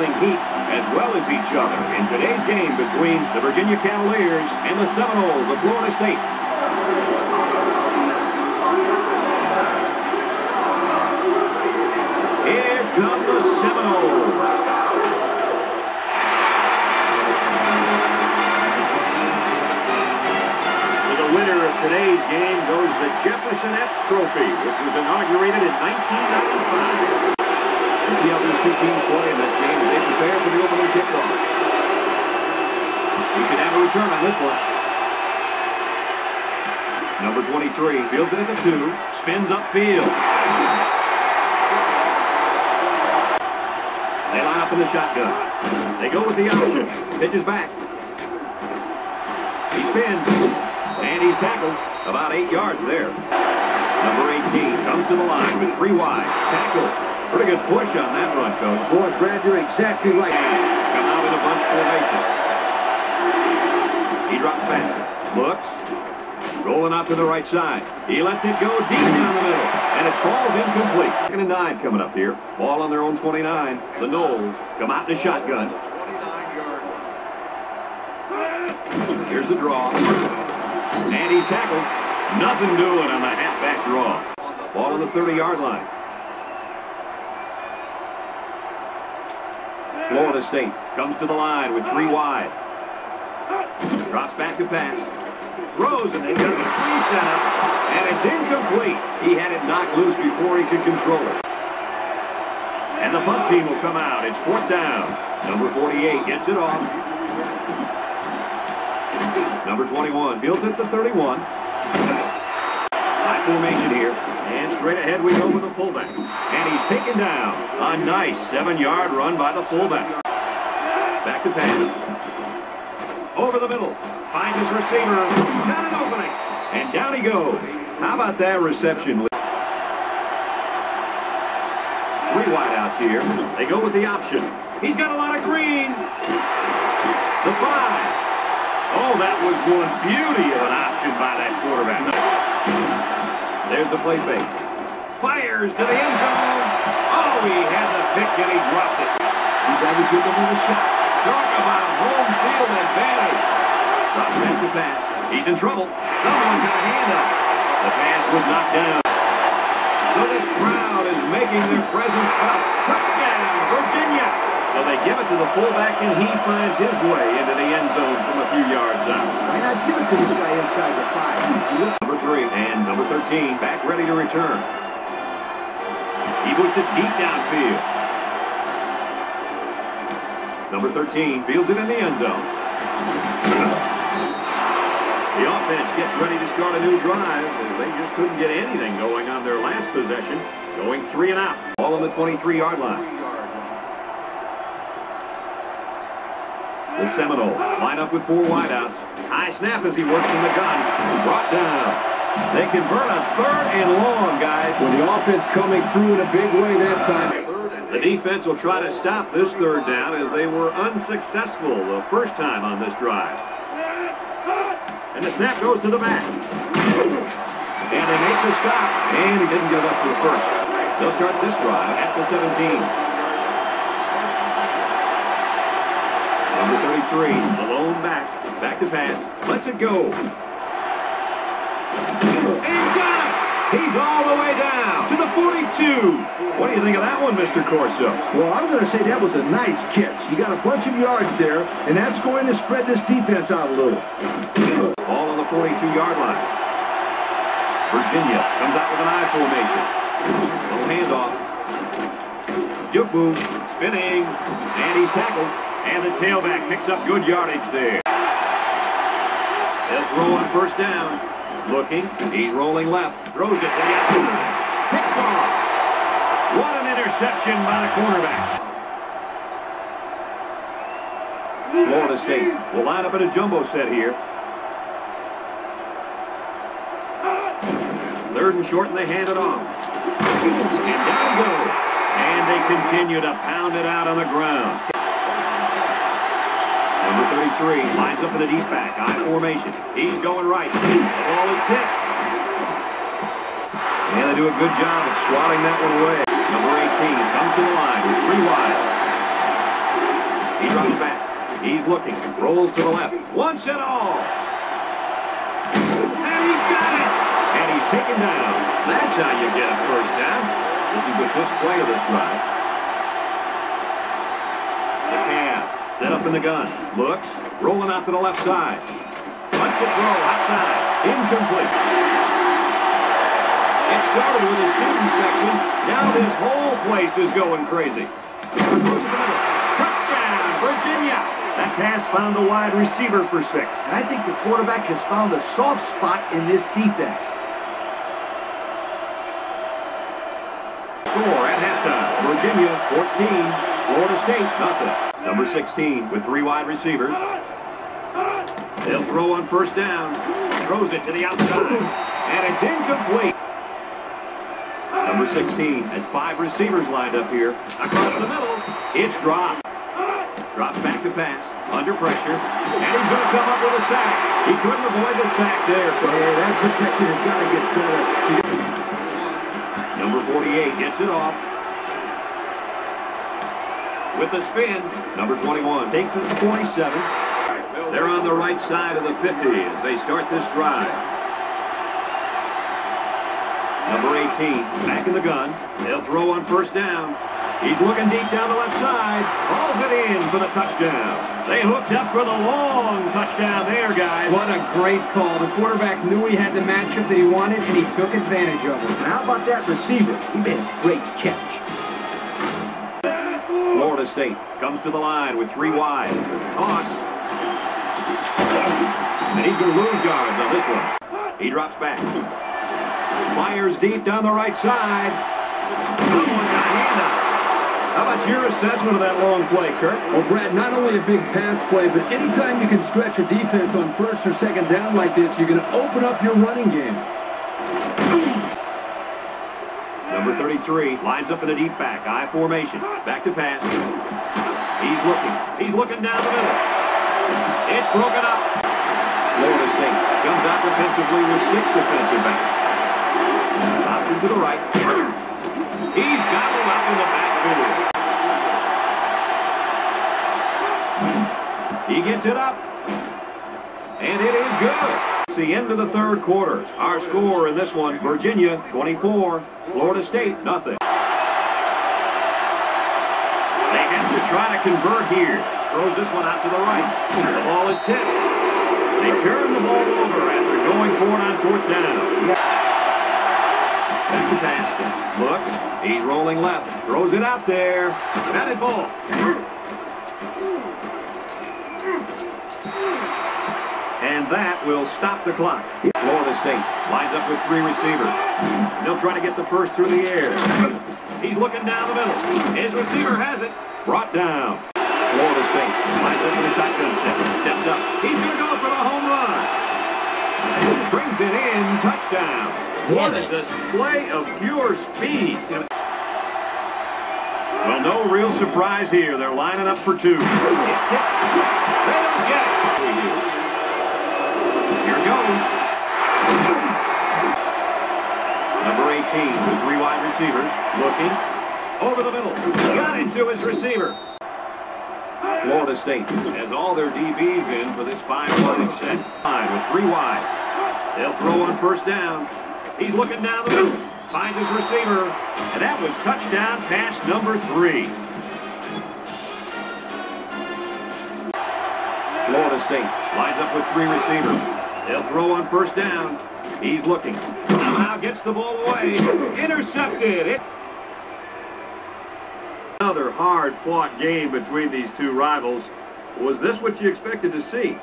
wrestling heat as well as each other in today's game between the Virginia Cavaliers and the Seminoles of Florida State. Here come the Seminoles. winner of today's game goes the Jefferson-Eppes Trophy, which was inaugurated in 1995. Let's see how these two teams play in this game as they prepare for the opening kickoff. He should have a return on this one. Number 23 fields it at the two, spins upfield. They line up in the shotgun. They go with the option. Pitches back. He spins. And he's tackled about eight yards there. Number 18 comes to the line with three wide. Tackle. Pretty good push on that run, Coach. Boy, Brad, you're exactly right. Come out in a bunch formation. Out to the right side. He lets it go deep down the middle. And it falls incomplete. Second and nine coming up here. Ball on their own 29. The 'Noles come out in the shotgun. Here's the draw. And he's tackled. Nothing doing on the halfback draw. Ball on the 30-yard line. Florida State comes to the line with three wide. Drops back to pass. They've got the three set up. And it's incomplete. He had it knocked loose before he could control it. And the punt team will come out. It's fourth down. Number 48 gets it off. Number 21 fields at to 31. High formation here. And straight ahead we go with the fullback. And he's taken down. A nice seven-yard run by the fullback. Back to pass. Over the middle. Finds his receiver. Got an opening. And down he goes. How about that reception? Three wideouts here. They go with the option. He's got a lot of green. The five. Oh, that was one beauty of an option by that quarterback. There's the play fake. Fires to the end zone. Oh, he had the pick and he dropped it. You got to give him a shot. Talk about home field advantage. Back pass. He's in trouble. Someone got a hand up. The pass was knocked down. So this crowd is making their presence felt. Touchdown, Virginia. So they give it to the fullback, and he finds his way into the end zone from a few yards out. Why not give it to this guy inside the five? Number three and number 13 back ready to return. He puts it deep downfield. Number 13 fields it in the end zone. The offense gets ready to start a new drive. and They just couldn't get anything going on their last possession. Going three and out. Ball on the 23-yard line. The Seminole line up with four wideouts. High snap as he works in the gun. Brought down. They convert a third and long, guys. When the offense coming through in a big way that time. The defense will try to stop this third down as they were unsuccessful the first time on this drive. And the snap goes to the back. And they make the stop. And he didn't get up to the first. They'll start this drive at the 17. Number 33, the lone back. Back to pass. Let's it go. And got him! He's all the way down to the 42. What do you think of that one, Mr. Corso? Well, I'm going to say that was a nice catch. You got a bunch of yards there, and that's going to spread this defense out a little. Ball on the 42-yard line. Virginia comes out with an I formation. Little handoff. Move, spinning, and he's tackled. And the tailback picks up good yardage there. They'll throw on first down. Looking. He's rolling left. Throws it to the outside. Picked off. What an interception by the cornerback. Florida State will line up in a jumbo set here. Third and short, and they hand it off. And down goes. And they continue to pound it out on the ground. Number 33 lines up in the deep back. I formation. He's going right. The ball is tipped. And they do a good job of swatting that one away. Number 18 comes to the line three wide. He drops back. He's looking. Rolls to the left. Once and all. And he got it. And he's taken down. That's how you get a first down. This is the fifth play of this drive. Set up in the gun. Looks. Rolling out to the left side. Wants to throw outside. Incomplete. It started with the student section. Now this whole place is going crazy. Touchdown, Virginia. That pass found a wide receiver for six. And I think the quarterback has found a soft spot in this defense. Score at halftime. Virginia 14, Florida State nothing. Number 16 with three wide receivers. They'll throw on first down. Throws it to the outside. And it's incomplete. Number 16 has five receivers lined up here. Across the middle, it's dropped. Drops back to pass, under pressure, and he's going to come up with a sack. He couldn't avoid the sack there. Yeah, that protection has got to get better. Number 48 gets it off. With the spin, number 21 takes it to 47. They're on the right side of the 50 as they start this drive. Number 18, back in the gun. They'll throw on first down. He's looking deep down the left side. Hauls it in for the touchdown. They hooked up for the long touchdown there, guys. What a great call. The quarterback knew he had the matchup that he wanted, and he took advantage of it. And how about that receiver? He made a great catch. Florida State comes to the line with three wide. Toss. And he's going to lose yards on this one. He drops back. Fires deep down the right side. How about your assessment of that long play, Kirk? Well, Brad, not only a big pass play, but anytime you can stretch a defense on first or second down like this, you're going to open up your running game. Number 33 lines up in a deep back, I formation. Back to pass. He's looking. He's looking down the middle. It's broken up. Florida State comes out defensively with six defensive backs. Option to the right. He's got him out in the backfield. He gets it up. And it is good. It's the end of the third quarter. Our score in this one, Virginia 24, Florida State nothing. They have to try to convert here. Throws this one out to the right. The ball is tipped. They turn the ball over after going for it on fourth down. Paston. Looks. He's rolling left. Throws it out there. Batted ball. And that will stop the clock. Florida State lines up with three receivers. They'll try to get the first through the air. He's looking down the middle. His receiver has it. Brought down. Florida State lines up with a shotgun step. Steps up. He's going to go for the home run. Brings it in. Touchdown. What a display of pure speed. Well, no real surprise here. They're lining up for two. They don't get it. Number 18 with three wide receivers. Looking. Over the middle. Got it to his receiver. Florida State has all their DBs in for this five-wide set. Five with three wide. They'll throw on first down. He's looking down the middle. Finds his receiver. And that was touchdown pass number three. Florida State lines up with three receivers. They'll throw on first down. He's looking. Somehow gets the ball away. Intercepted. It Another hard-fought game between these two rivals. Was this what you expected to see?